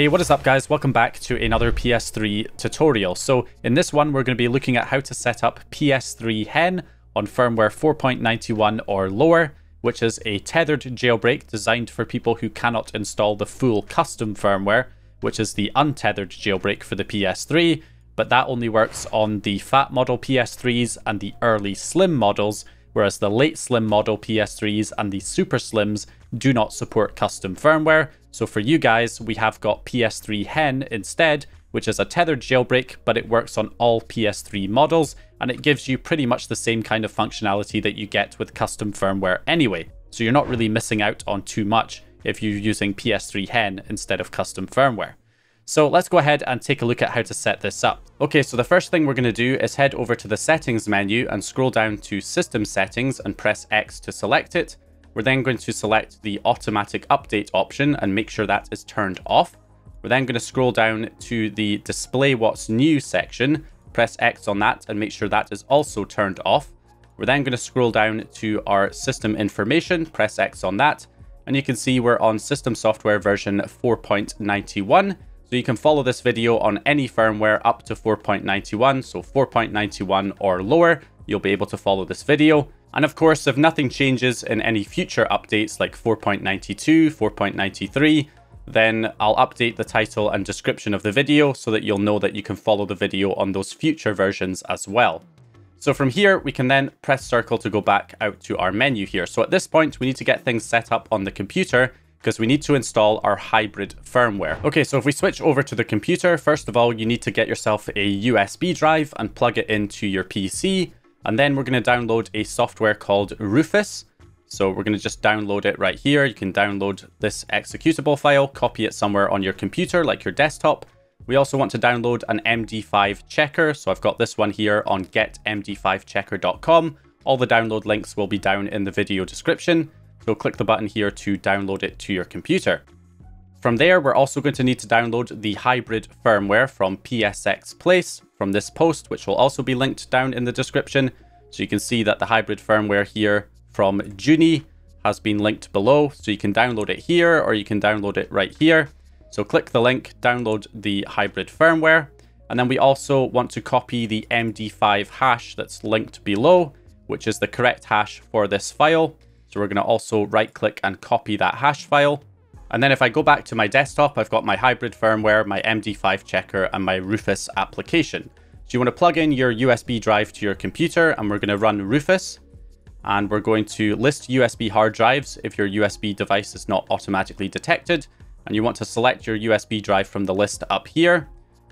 Hey, what is up guys? Welcome back to another PS3 tutorial. So in this one, we're going to be looking at how to set up PS3 Hen on firmware 4.91 or lower, which is a tethered jailbreak designed for people who cannot install the full custom firmware, which is the untethered jailbreak for the PS3, but that only works on the fat model PS3s and the early slim models, whereas the late slim model PS3s and the super slims do not support custom firmware, so for you guys, we have got PS3 Hen instead, which is a tethered jailbreak, but it works on all PS3 models, and it gives you pretty much the same kind of functionality that you get with custom firmware anyway. So you're not really missing out on too much if you're using PS3 Hen instead of custom firmware. So let's go ahead and take a look at how to set this up. Okay, so the first thing we're going to do is head over to the settings menu and scroll down to system settings and press X to select it. We're then going to select the automatic update option and make sure that is turned off. We're then going to scroll down to the display what's new section, press X on that and make sure that is also turned off. We're then going to scroll down to our system information, press X on that, and you can see we're on system software version 4.91. So you can follow this video on any firmware up to 4.91, so 4.91 or lower, you'll be able to follow this video. And of course, if nothing changes in any future updates like 4.92, 4.93, then I'll update the title and description of the video so that you'll know that you can follow the video on those future versions as well. So from here, we can then press circle to go back out to our menu here. So at this point, we need to get things set up on the computer because we need to install our hybrid firmware. Okay, so if we switch over to the computer, first of all, you need to get yourself a USB drive and plug it into your PC. And then we're going to download a software called Rufus. So we're going to just download it right here. You can download this executable file, copy it somewhere on your computer, like your desktop. We also want to download an MD5 checker. So I've got this one here on getmd5checker.com. All the download links will be down in the video description. So click the button here to download it to your computer. From there, we're also going to need to download the hybrid firmware from PSX Place from this post, which will also be linked down in the description. So you can see that the hybrid firmware here from Joonie has been linked below. So you can download it here or you can download it right here. So click the link, download the hybrid firmware. And then we also want to copy the MD5 hash that's linked below, which is the correct hash for this file. So we're going to also right click and copy that hash file. And then if I go back to my desktop, I've got my hybrid firmware, my MD5 checker, and my Rufus application. So you want to plug in your USB drive to your computer, and we're going to run Rufus. And we're going to list USB hard drives if your USB device is not automatically detected. And you want to select your USB drive from the list up here.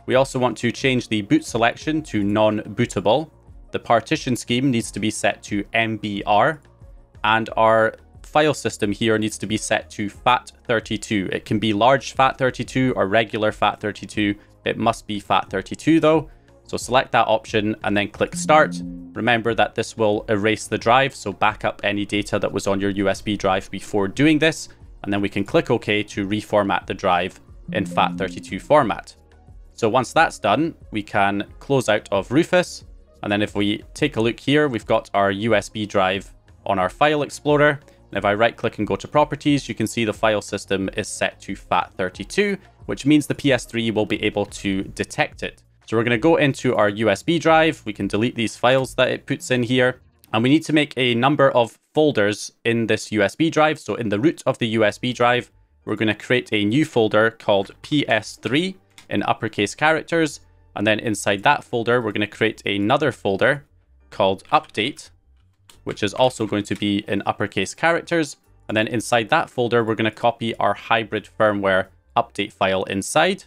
We also want to change the boot selection to non-bootable. The partition scheme needs to be set to MBR. And our file system here needs to be set to FAT32. It can be large FAT32 or regular FAT32. It must be FAT32 though. So select that option and then click start. Remember that this will erase the drive, so back up any data that was on your USB drive before doing this. And then we can click OK to reformat the drive in FAT32 format. So once that's done, we can close out of Rufus. And then if we take a look here, we've got our USB drive on our file explorer. And if I right click and go to properties, you can see the file system is set to FAT32, which means the PS3 will be able to detect it. So we're going to go into our USB drive. We can delete these files that it puts in here. And we need to make a number of folders in this USB drive. So in the root of the USB drive, we're going to create a new folder called PS3 in uppercase characters. And then inside that folder, we're going to create another folder called update which is also going to be in uppercase characters. And then inside that folder, we're going to copy our hybrid firmware update file inside.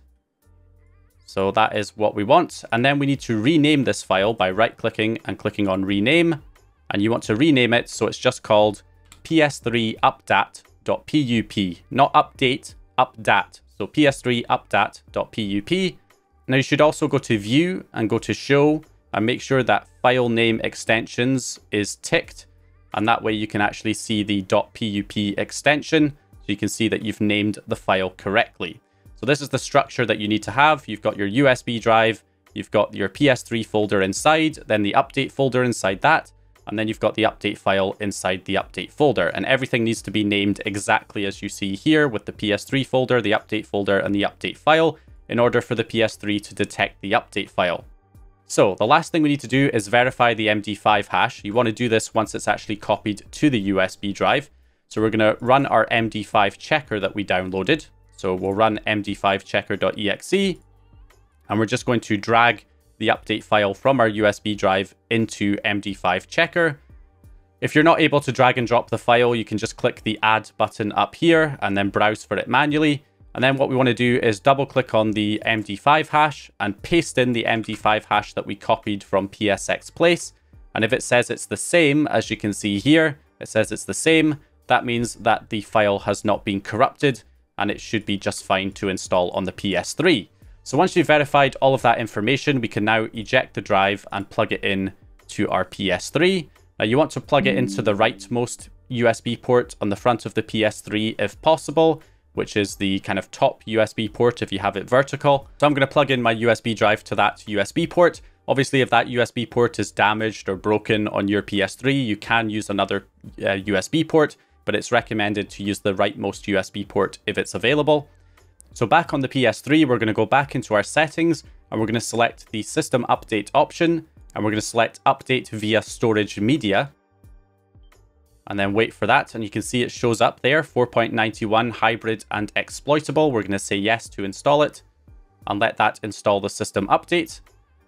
So that is what we want. And then we need to rename this file by right clicking and clicking on rename. And you want to rename it so it's just called ps3 updat.pup, not update, updat. So ps3 updat.pup. Now you should also go to view and go to show and make sure that file name extensions is ticked. And that way you can actually see the .pup extension. So you can see that you've named the file correctly. So this is the structure that you need to have. You've got your USB drive, you've got your PS3 folder inside, then the update folder inside that, and then you've got the update file inside the update folder. And everything needs to be named exactly as you see here with the PS3 folder, the update folder, and the update file in order for the PS3 to detect the update file. So the last thing we need to do is verify the MD5 hash. You want to do this once it's actually copied to the USB drive. So we're going to run our MD5 checker that we downloaded. So we'll run md5checker.exe and we're just going to drag the update file from our USB drive into MD5 checker. If you're not able to drag and drop the file, you can just click the add button up here and then browse for it manually. And then what we want to do is double click on the MD5 hash and paste in the MD5 hash that we copied from PSX place. And if it says it's the same, as you can see here, it says it's the same, that means that the file has not been corrupted and it should be just fine to install on the PS3. So once you've verified all of that information, we can now eject the drive and plug it in to our PS3. Now you want to plug it into the rightmost USB port on the front of the PS3 if possible, which is the kind of top USB port if you have it vertical. So I'm going to plug in my USB drive to that USB port. Obviously, if that USB port is damaged or broken on your PS3, you can use another uh, USB port, but it's recommended to use the rightmost USB port if it's available. So back on the PS3, we're going to go back into our settings and we're going to select the system update option and we're going to select update via storage media and then wait for that. And you can see it shows up there, 4.91 hybrid and exploitable. We're going to say yes to install it and let that install the system update.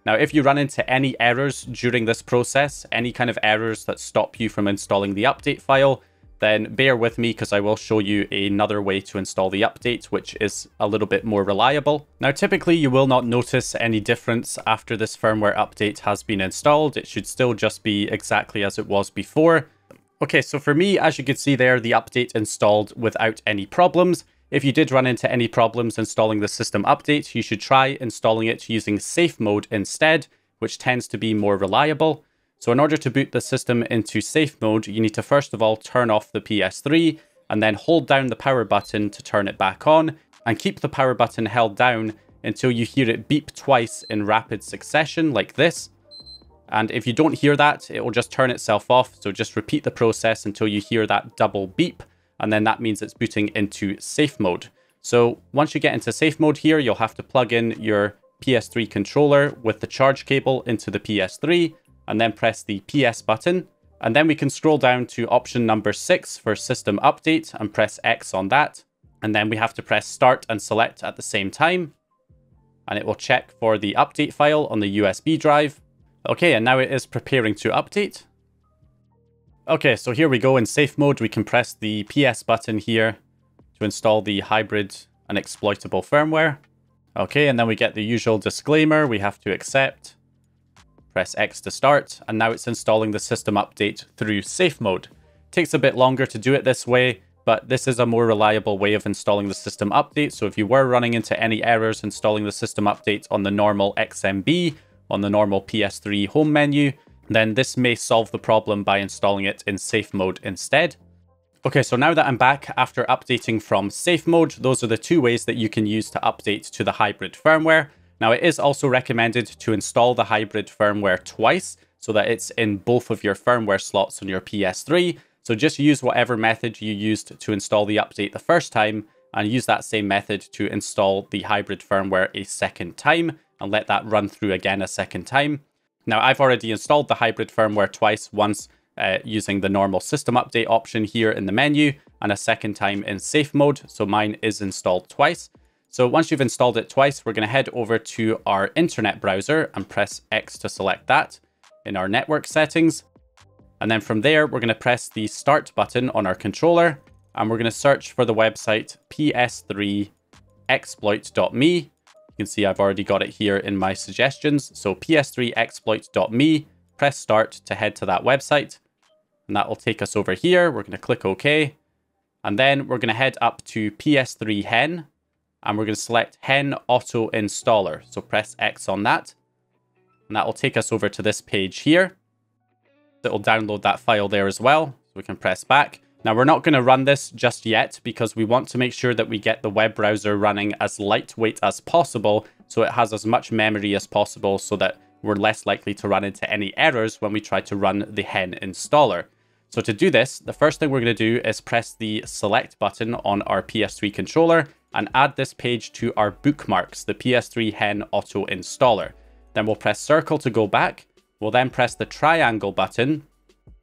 Now, if you run into any errors during this process, any kind of errors that stop you from installing the update file, then bear with me because I will show you another way to install the update, which is a little bit more reliable. Now, typically you will not notice any difference after this firmware update has been installed. It should still just be exactly as it was before. Okay, so for me, as you can see there, the update installed without any problems. If you did run into any problems installing the system update, you should try installing it using safe mode instead, which tends to be more reliable. So in order to boot the system into safe mode, you need to first of all turn off the PS3 and then hold down the power button to turn it back on and keep the power button held down until you hear it beep twice in rapid succession like this. And if you don't hear that, it will just turn itself off. So just repeat the process until you hear that double beep. And then that means it's booting into safe mode. So once you get into safe mode here, you'll have to plug in your PS3 controller with the charge cable into the PS3 and then press the PS button. And then we can scroll down to option number six for system update and press X on that. And then we have to press start and select at the same time. And it will check for the update file on the USB drive. Okay, and now it is preparing to update. Okay, so here we go in safe mode. We can press the PS button here to install the hybrid and exploitable firmware. Okay, and then we get the usual disclaimer we have to accept. Press X to start, and now it's installing the system update through safe mode. Takes a bit longer to do it this way, but this is a more reliable way of installing the system update. So if you were running into any errors installing the system update on the normal XMB, on the normal PS3 home menu, then this may solve the problem by installing it in safe mode instead. Okay, so now that I'm back after updating from safe mode, those are the two ways that you can use to update to the hybrid firmware. Now it is also recommended to install the hybrid firmware twice so that it's in both of your firmware slots on your PS3. So just use whatever method you used to install the update the first time and use that same method to install the hybrid firmware a second time and let that run through again a second time. Now I've already installed the hybrid firmware twice, once uh, using the normal system update option here in the menu and a second time in safe mode. So mine is installed twice. So once you've installed it twice, we're going to head over to our internet browser and press X to select that in our network settings. And then from there, we're going to press the start button on our controller and we're going to search for the website ps3xploit.me. You can see I've already got it here in my suggestions. So ps3xploit.me, press start to head to that website. And that will take us over here. We're going to click OK. And then we're going to head up to PS3 Hen and we're going to select Hen Auto Installer. So press X on that. And that will take us over to this page here. It'll download that file there as well. So we can press back. Now we're not going to run this just yet because we want to make sure that we get the web browser running as lightweight as possible so it has as much memory as possible so that we're less likely to run into any errors when we try to run the hen installer. So to do this, the first thing we're going to do is press the select button on our PS3 controller and add this page to our bookmarks, the PS3 hen auto installer. Then we'll press circle to go back. We'll then press the triangle button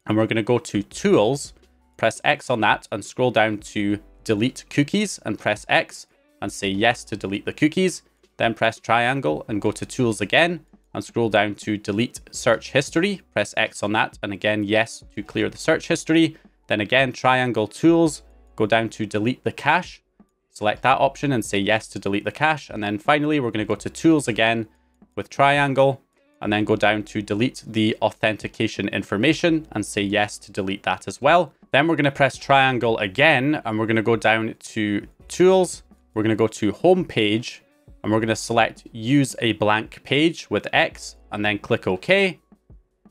and we're going to go to tools, press X on that and scroll down to delete cookies and press X and say yes to delete the cookies. Then press triangle and go to tools again and scroll down to delete search history. Press X on that and again yes to clear the search history. Then again triangle tools, go down to delete the cache. Select that option and say yes to delete the cache. And then finally we're going to go to tools again with triangle and then go down to delete the authentication information and say yes to delete that as well. Then we're going to press triangle again and we're going to go down to tools. We're going to go to home page and we're going to select use a blank page with X and then click OK.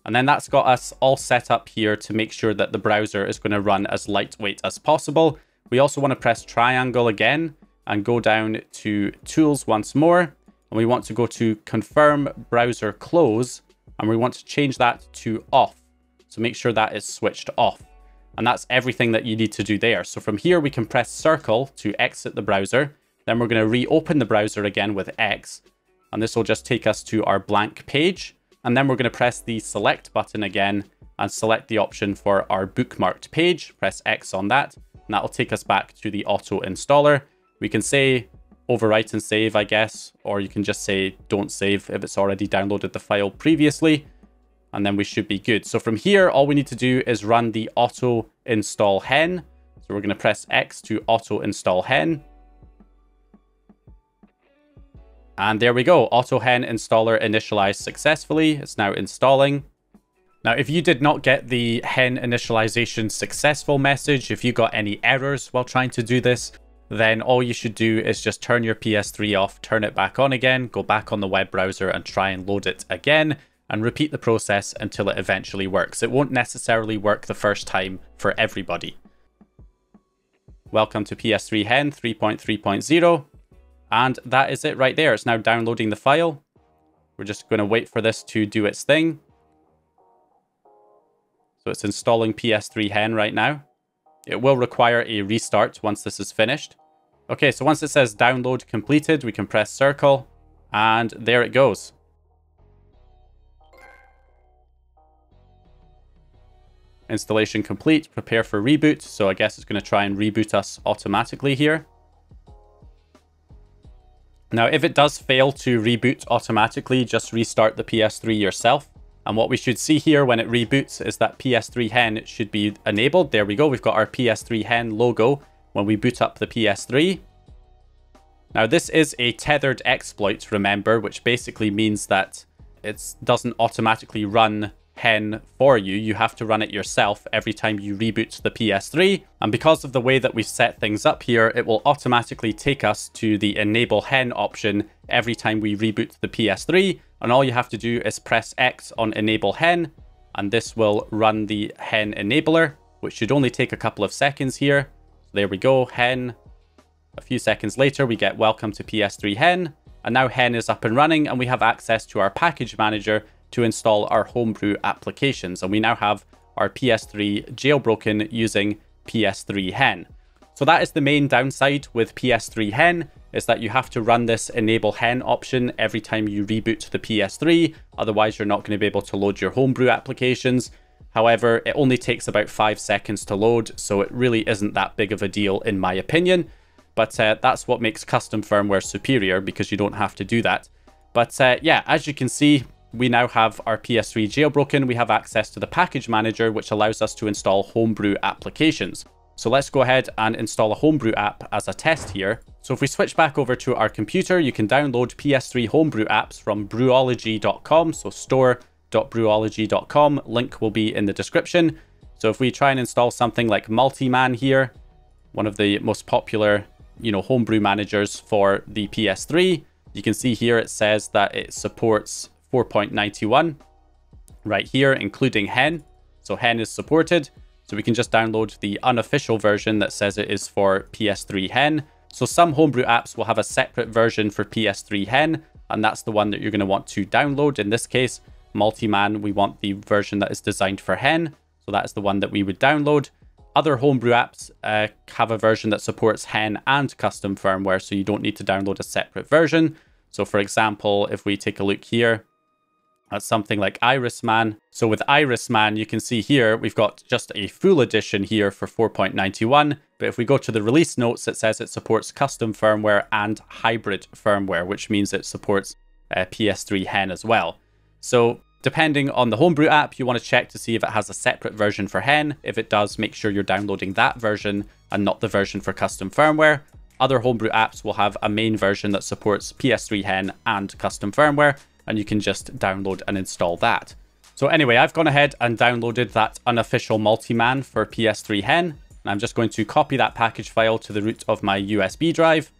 And then that's got us all set up here to make sure that the browser is going to run as lightweight as possible. We also want to press triangle again and go down to tools once more. And we want to go to confirm browser close and we want to change that to off. So make sure that is switched off. And that's everything that you need to do there. So from here, we can press circle to exit the browser. Then we're going to reopen the browser again with X. And this will just take us to our blank page. And then we're going to press the select button again and select the option for our bookmarked page. Press X on that. And that will take us back to the auto installer. We can say overwrite and save, I guess, or you can just say don't save if it's already downloaded the file previously. And then we should be good. So from here, all we need to do is run the auto install hen. So we're going to press X to auto install hen. And there we go, Auto hen installer initialized successfully. It's now installing. Now, if you did not get the hen initialization successful message, if you got any errors while trying to do this, then all you should do is just turn your PS3 off, turn it back on again, go back on the web browser and try and load it again, and repeat the process until it eventually works. It won't necessarily work the first time for everybody. Welcome to PS3 Hen 3.3.0. And that is it right there. It's now downloading the file. We're just going to wait for this to do its thing. So it's installing PS3 Hen right now. It will require a restart once this is finished. Okay, so once it says download completed, we can press circle and there it goes. Installation complete, prepare for reboot. So I guess it's going to try and reboot us automatically here. Now, if it does fail to reboot automatically, just restart the PS3 yourself. And what we should see here when it reboots is that PS3 Hen should be enabled. There we go. We've got our PS3 Hen logo when we boot up the PS3. Now, this is a tethered exploit, remember, which basically means that it doesn't automatically run hen for you. You have to run it yourself every time you reboot the PS3. And because of the way that we've set things up here, it will automatically take us to the enable hen option every time we reboot the PS3. And all you have to do is press X on enable hen, and this will run the hen enabler, which should only take a couple of seconds here. There we go, hen. A few seconds later, we get welcome to PS3 hen. And now hen is up and running and we have access to our package manager to install our homebrew applications. And we now have our PS3 jailbroken using PS3 Hen. So that is the main downside with PS3 Hen, is that you have to run this enable hen option every time you reboot the PS3, otherwise you're not going to be able to load your homebrew applications. However, it only takes about 5 seconds to load, so it really isn't that big of a deal in my opinion. But uh, that's what makes custom firmware superior, because you don't have to do that. But uh, yeah, as you can see, we now have our PS3 jailbroken, we have access to the package manager, which allows us to install homebrew applications. So let's go ahead and install a homebrew app as a test here. So if we switch back over to our computer, you can download PS3 homebrew apps from brewology.com, so store.brewology.com, link will be in the description. So if we try and install something like Multiman here, one of the most popular, you know, homebrew managers for the PS3, you can see here it says that it supports 4.91 right here, including Hen. So Hen is supported. So we can just download the unofficial version that says it is for PS3 Hen. So some homebrew apps will have a separate version for PS3 Hen. and that's the one that you're going to want to download. In this case, Multiman, we want the version that is designed for Hen, so that's the one that we would download. Other homebrew apps uh, have a version that supports Hen and custom firmware, so you don't need to download a separate version. So for example, if we take a look here, at something like Irisman. So with Irisman, you can see here, we've got just a full edition here for 4.91. But if we go to the release notes, it says it supports custom firmware and hybrid firmware, which means it supports uh, PS3 Hen as well. So depending on the homebrew app, you want to check to see if it has a separate version for Hen. If it does, make sure you're downloading that version and not the version for custom firmware. Other homebrew apps will have a main version that supports PS3 Hen and custom firmware, and you can just download and install that. So anyway, I've gone ahead and downloaded that unofficial Multiman for PS3 Hen, and I'm just going to copy that package file to the root of my USB drive,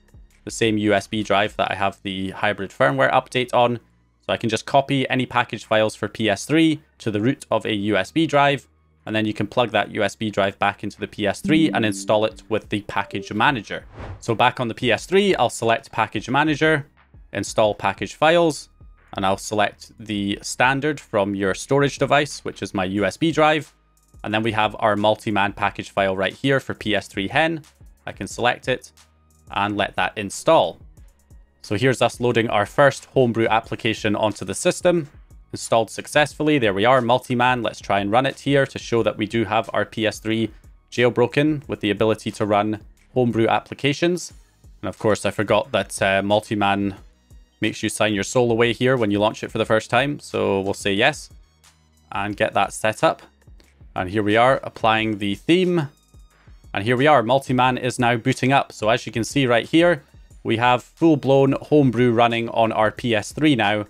the same USB drive that I have the hybrid firmware update on. So I can just copy any package files for PS3 to the root of a USB drive, and then you can plug that USB drive back into the PS3 and install it with the package manager. So back on the PS3, I'll select package manager, install package files, and I'll select the standard from your storage device, which is my USB drive. And then we have our multi-man package file right here for PS3 Hen. I can select it and let that install. So here's us loading our first homebrew application onto the system. Installed successfully. There we are, multi-man. Let's try and run it here to show that we do have our PS3 jailbroken with the ability to run homebrew applications. And of course, I forgot that uh, multi-man makes you sign your soul away here when you launch it for the first time. So we'll say yes and get that set up. And here we are applying the theme. And here we are, Multiman is now booting up. So as you can see right here, we have full-blown homebrew running on our PS3 now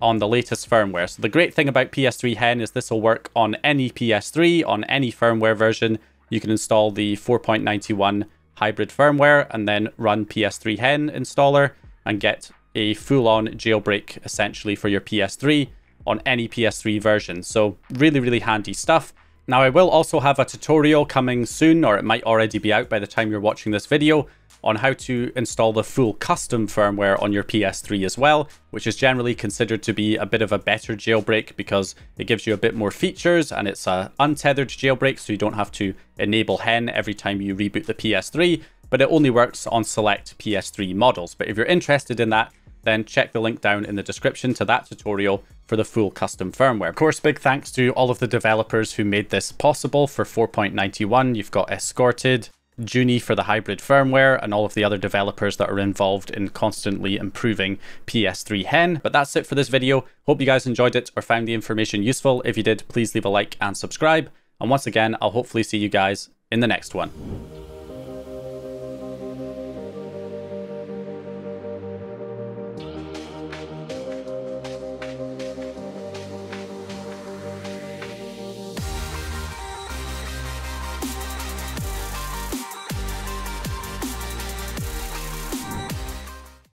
on the latest firmware. So the great thing about PS3 Hen is this will work on any PS3, on any firmware version. You can install the 4.91 hybrid firmware and then run PS3 Hen installer and get a full-on jailbreak essentially for your PS3 on any PS3 version. So really, really handy stuff. Now I will also have a tutorial coming soon, or it might already be out by the time you're watching this video, on how to install the full custom firmware on your PS3 as well, which is generally considered to be a bit of a better jailbreak because it gives you a bit more features and it's a untethered jailbreak so you don't have to enable hen every time you reboot the PS3, but it only works on select PS3 models. But if you're interested in that, then check the link down in the description to that tutorial for the full custom firmware. Of course, big thanks to all of the developers who made this possible for 4.91. You've got esc0rtd3w, Joonie for the hybrid firmware, and all of the other developers that are involved in constantly improving PS3 Hen. But that's it for this video. Hope you guys enjoyed it or found the information useful. If you did, please leave a like and subscribe. And once again, I'll hopefully see you guys in the next one.